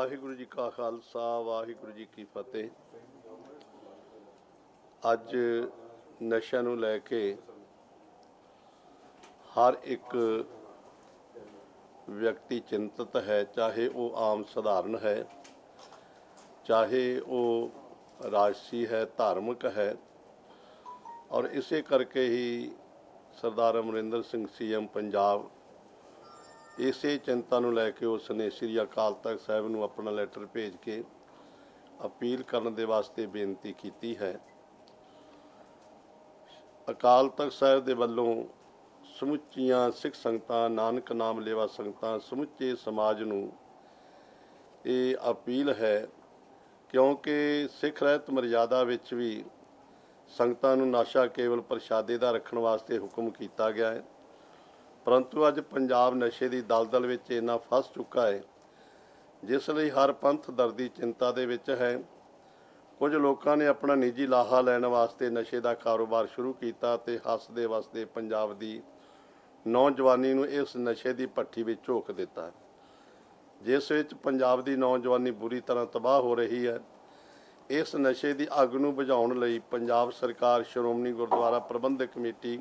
ਵਾਹਿਗੁਰੂ ਜੀ ਕਾ ਖਾਲਸਾ, ਵਾਹਿਗੁਰੂ ਜੀ ਕੀ ਫਤਿਹ। ਅੱਜ ਨਸ਼ਿਆਂ ਨੂੰ ਲੈ ਕੇ ਹਰ ਇੱਕ ਵਿਅਕਤੀ ਚਿੰਤਤ ਹੈ, ਚਾਹੇ ਉਹ ਆਮ ਸਧਾਰਨ ਹੈ, ਚਾਹੇ ਉਹ ਰਾਜਸੀ ਹੈ, ਧਾਰਮਿਕ ਹੈ। ਔਰ ਇਸੇ ਕਰਕੇ ਹੀ ਸਰਦਾਰ ਅਮਰਿੰਦਰ ਸਿੰਘ ਸੀਐਮ ਪੰਜਾਬ ਇਸੇ ਚਿੰਤਾ ਨੂੰ ਲੈ ਕੇ ਉਸ ਨੇ ਸ੍ਰੀ ਅਕਾਲ ਤਖਤ ਸਾਹਿਬ ਨੂੰ ਆਪਣਾ ਲੈਟਰ ਭੇਜ ਕੇ ਅਪੀਲ ਕਰਨ ਦੇ ਵਾਸਤੇ ਬੇਨਤੀ ਕੀਤੀ ਹੈ। ਅਕਾਲ ਤਖਤ ਸਾਹਿਬ ਦੇ ਵੱਲੋਂ ਸਮੁੱਚੀਆਂ ਸਿੱਖ ਸੰਗਤਾਂ, ਨਾਨਕ ਨਾਮ ਲੇਵਾ ਸੰਗਤਾਂ, ਸਮੁੱਚੇ ਸਮਾਜ ਨੂੰ ਇਹ ਅਪੀਲ ਹੈ ਕਿਉਂਕਿ ਸਿੱਖ ਰਹਿਤ ਮਰਜ਼ਾਦਾ ਵਿੱਚ ਵੀ ਸੰਗਤਾਂ ਨੂੰ ਨਾਸ਼ਾ ਕੇਵਲ ਪ੍ਰਸ਼ਾਦੇ ਦਾ ਰੱਖਣ ਵਾਸਤੇ ਹੁਕਮ ਕੀਤਾ ਗਿਆ ਹੈ। ਪਰੰਤੂ ਅੱਜ ਪੰਜਾਬ ਨਸ਼ੇ ਦੀ ਦਲਦਲ ਵਿੱਚ ਇੰਨਾ ਫਸ ਚੁੱਕਾ ਹੈ, ਜਿਸ ਲਈ ਹਰ ਪੰਥ ਦਰਦੀ ਚਿੰਤਾ ਦੇ ਵਿੱਚ ਹੈ। ਕੁਝ ਲੋਕਾਂ ਨੇ ਆਪਣਾ ਨਿੱਜੀ ਲਾਹਾ ਲੈਣ ਵਾਸਤੇ ਨਸ਼ੇ ਦਾ ਕਾਰੋਬਾਰ ਸ਼ੁਰੂ ਕੀਤਾ ਤੇ ਹੱਸਦੇ ਵਸਦੇ ਪੰਜਾਬ ਦੀ ਨੌਜਵਾਨੀ ਨੂੰ ਇਸ ਨਸ਼ੇ ਦੀ ਭੱਠੀ ਵਿੱਚ ਝੋਕ ਦਿੱਤਾ। ਜਿਸ ਵਿੱਚ ਪੰਜਾਬ ਦੀ ਨੌਜਵਾਨੀ ਬੁਰੀ ਤਰ੍ਹਾਂ ਤਬਾਹ ਹੋ ਰਹੀ ਹੈ, ਇਸ ਨਸ਼ੇ ਦੀ ਅੱਗ ਨੂੰ ਬੁਝਾਉਣ ਲਈ ਪੰਜਾਬ ਸਰਕਾਰ ਸ਼੍ਰੋਮਣੀ ਗੁਰਦੁਆਰਾ ਪ੍ਰਬੰਧਕ ਕਮੇਟੀ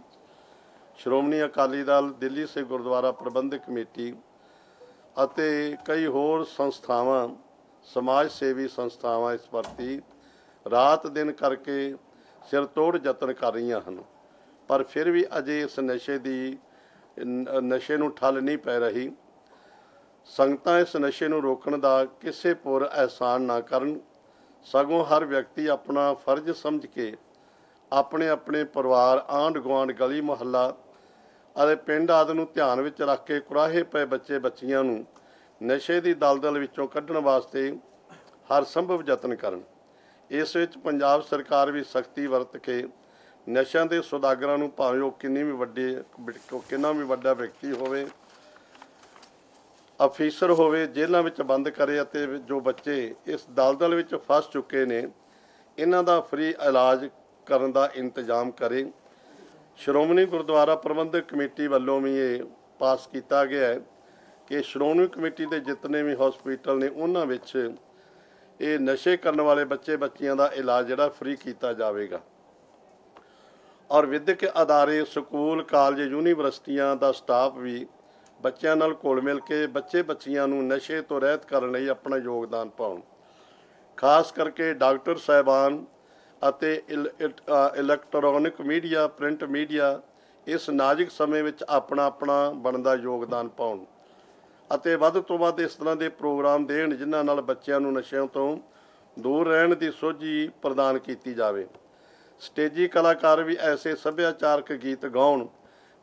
ਸ਼੍ਰੋਮਣੀ ਅਕਾਲੀ ਦਲ, ਦਿੱਲੀ ਸੇ ਗੁਰਦੁਆਰਾ ਪ੍ਰਬੰਧਕ ਕਮੇਟੀ ਅਤੇ ਕਈ ਹੋਰ ਸੰਸਥਾਵਾਂ, ਸਮਾਜ ਸੇਵੀ ਸੰਸਥਾਵਾਂ ਇਸ ਪ੍ਰਤੀ ਰਾਤ ਦਿਨ ਕਰਕੇ ਸਿਰ ਤੋੜ ਯਤਨ ਕਰ ਰਹੀਆਂ ਹਨ। ਪਰ ਫਿਰ ਵੀ ਅਜੇ ਇਸ ਨਸ਼ੇ ਦੀ ਨਸ਼ੇ ਨੂੰ ਠੱਲ ਨਹੀਂ ਪੈ ਰਹੀ। ਸੰਗਤਾਂ ਇਸ ਨਸ਼ੇ ਨੂੰ ਰੋਕਣ ਦਾ ਕਿਸੇ ਪੁਰ ਅਹਿਸਾਨ ਨਾ ਕਰਨ। ਸਗੋਂ ਹਰ ਵਿਅਕਤੀ ਆਪਣਾ ਫਰਜ਼ ਸਮਝ ਕੇ ਆਪਣੇ ਆਪਣੇ ਪਰਿਵਾਰ ਆਂਢ ਗੁਆਂਢ ਗਲੀ ਮੁਹੱਲਾ ਅਤੇ ਪਿੰਡ ਆਦਿ ਨੂੰ ਧਿਆਨ ਵਿੱਚ ਰੱਖ ਕੇ ਕੁਰਾਹੇ ਪਏ ਬੱਚੇ ਬੱਚੀਆਂ ਨੂੰ ਨਸ਼ੇ ਦੀ ਦਲਦਲ ਵਿੱਚੋਂ ਕੱਢਣ ਵਾਸਤੇ ਹਰ ਸੰਭਵ ਯਤਨ ਕਰਨ। ਇਸ ਵਿੱਚ ਪੰਜਾਬ ਸਰਕਾਰ ਵੀ ਸਖਤੀ ਵਰਤ ਕੇ ਨਸ਼ਿਆਂ ਦੇ ਸੁਦਾਗਰਾਂ ਨੂੰ ਭਾਵੇਂ ਉਹ ਕਿੰਨੀ ਵੀ ਵੱਡੇ ਕਿੰਨਾ ਵੀ ਵੱਡਾ ਵਿਅਕਤੀ ਹੋਵੇ, ਅਫੀਸਰ ਹੋਵੇ, ਜੇਲ੍ਹਾਂ ਵਿੱਚ ਬੰਦ ਕਰੇ ਅਤੇ ਜੋ ਬੱਚੇ ਇਸ ਦਲਦਲ ਵਿੱਚ ਫਸ ਚੁੱਕੇ ਨੇ, ਇਹਨਾਂ ਦਾ ਫ੍ਰੀ ਇਲਾਜ ਕਰਨ ਦਾ ਇੰਤਜ਼ਾਮ ਕਰੇ। ਸ਼੍ਰੋਮਣੀ ਗੁਰਦੁਆਰਾ ਪ੍ਰਬੰਧਕ ਕਮੇਟੀ ਵੱਲੋਂ ਵੀ ਇਹ ਪਾਸ ਕੀਤਾ ਗਿਆ ਹੈ ਕਿ ਸ਼੍ਰੋਮਣੀ ਕਮੇਟੀ ਦੇ ਜਿਤਨੇ ਵੀ ਹਸਪੀਟਲ ਨੇ, ਉਹਨਾਂ ਵਿੱਚ ਇਹ ਨਸ਼ੇ ਕਰਨ ਵਾਲੇ ਬੱਚੇ, ਬੱਚੀਆਂ ਦਾ ਇਲਾਜ ਜਿਹੜਾ ਫ੍ਰੀ ਕੀਤਾ ਜਾਵੇਗਾ। ਔਰ ਵਿਦਿਅਕ ਅਦਾਰੇ, ਸਕੂਲ ਕਾਲਜ ਯੂਨੀਵਰਸਿਟੀਆਂ ਦਾ ਸਟਾਫ ਵੀ ਬੱਚਿਆਂ ਨਾਲ ਘੁਲ ਮਿਲ ਕੇ ਬੱਚੇ, ਬੱਚੀਆਂ ਨੂੰ ਨਸ਼ੇ ਤੋਂ ਰਹਿਤ ਕਰਨ ਲਈ ਆਪਣਾ ਯੋਗਦਾਨ ਪਾਉਣ। ਖਾਸ ਕਰਕੇ ਡਾਕਟਰ ਸਾਹਿਬਾਨ ਅਤੇ ਇਲ- ਇਟ- ਇਲੈਕਟ੍ਰੋਨਿਕ ਮੀਡੀਆ ਪ੍ਰਿੰਟ ਮੀਡੀਆ ਇਸ ਨਾਜ਼ੁਕ ਸਮੇਂ ਵਿੱਚ ਆਪਣਾ ਆਪਣਾ ਬਣਦਾ ਯੋਗਦਾਨ ਪਾਉਣ ਅਤੇ ਵੱਧ ਤੋਂ ਵੱਧ ਇਸ ਤਰ੍ਹਾਂ ਦੇ ਪ੍ਰੋਗਰਾਮ ਦੇਣ ਜਿਨ੍ਹਾਂ ਨਾਲ ਬੱਚਿਆਂ ਨੂੰ ਨਸ਼ਿਆਂ ਤੋਂ ਦੂਰ ਰਹਿਣ ਦੀ ਸੋਝੀ ਪ੍ਰਦਾਨ ਕੀਤੀ ਜਾਵੇ। ਸਟੇਜੀ ਕਲਾਕਾਰ ਵੀ ਐਸੇ ਸੱਭਿਆਚਾਰਕ ਗੀਤ ਗਾਉਣ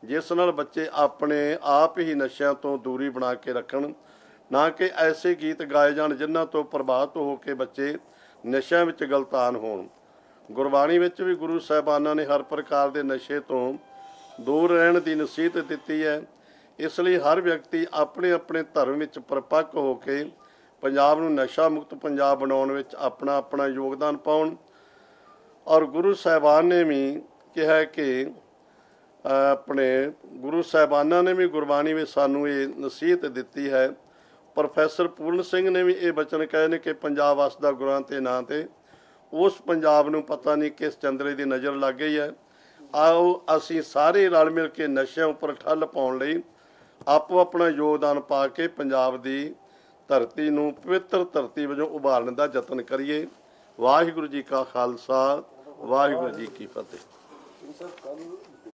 ਜਿਸ ਨਾਲ ਬੱਚੇ ਆਪਣੇ ਆਪ ਹੀ ਨਸ਼ਿਆਂ ਤੋਂ ਦੂਰੀ ਬਣਾ ਕੇ ਰੱਖਣ, ਨਾ ਕਿ ਐਸੇ ਗੀਤ ਗਾਏ ਜਾਣ ਜਿਨ੍ਹਾਂ ਤੋਂ ਪ੍ਰਭਾਵਿਤ ਹੋ ਕੇ ਬੱਚੇ ਨਸ਼ਿਆਂ ਵਿੱਚ ਗਲਤਾਨ ਹੋਣ। ਗੁਰਬਾਣੀ ਵਿੱਚ ਵੀ ਗੁਰੂ ਸਾਹਿਬਾਨਾਂ ਨੇ ਹਰ ਪ੍ਰਕਾਰ ਦੇ ਨਸ਼ੇ ਤੋਂ ਦੂਰ ਰਹਿਣ ਦੀ ਨਸੀਹਤ ਦਿੱਤੀ ਹੈ। ਇਸ ਲਈ ਹਰ ਵਿਅਕਤੀ ਆਪਣੇ ਆਪਣੇ ਧਰਮ ਵਿੱਚ ਪਰਪੱਕ ਹੋ ਕੇ ਪੰਜਾਬ ਨੂੰ ਨਸ਼ਾ ਮੁਕਤ ਪੰਜਾਬ ਬਣਾਉਣ ਵਿੱਚ ਆਪਣਾ ਆਪਣਾ ਯੋਗਦਾਨ ਪਾਉਣ ਔਰ ਗੁਰੂ ਸਾਹਿਬਾਨ ਨੇ ਵੀ ਕਿਹਾ ਕਿ ਆਪਣੇ ਗੁਰੂ ਸਾਹਿਬਾਨਾਂ ਨੇ ਵੀ ਗੁਰਬਾਣੀ ਵਿੱਚ ਸਾਨੂੰ ਇਹ ਨਸੀਹਤ ਦਿੱਤੀ ਹੈ। ਪ੍ਰੋਫੈਸਰ ਪੂਰਨ ਸਿੰਘ ਨੇ ਵੀ ਇਹ ਬਚਨ ਕਹੇ ਨੇ ਕਿ ਪੰਜਾਬ ਵਸਦਾ ਗੁਰਾਂ ਤੇ ਨਾਂ ਤੇ ਉਸ ਪੰਜਾਬ ਨੂੰ ਪਤਾ ਨਹੀਂ ਕਿਸ ਚੰਦਰੇ ਦੀ ਨਜ਼ਰ ਲੱਗ ਗਈ ਹੈ। ਆਓ ਅਸੀਂ ਸਾਰੇ ਰਲ ਮਿਲ ਕੇ ਨਸ਼ਿਆਂ ਉੱਪਰ ਠੱਲ ਪਾਉਣ ਲਈ ਆਪੋ ਆਪਣਾ ਯੋਗਦਾਨ ਪਾ ਕੇ ਪੰਜਾਬ ਦੀ ਧਰਤੀ ਨੂੰ ਪਵਿੱਤਰ ਧਰਤੀ ਵਜੋਂ ਉਭਾਰਨ ਦਾ ਯਤਨ ਕਰੀਏ। ਵਾਹਿਗੁਰੂ ਜੀ ਕਾ ਖਾਲਸਾ, ਵਾਹਿਗੁਰੂ ਜੀ ਕੀ ਫਤਿਹ।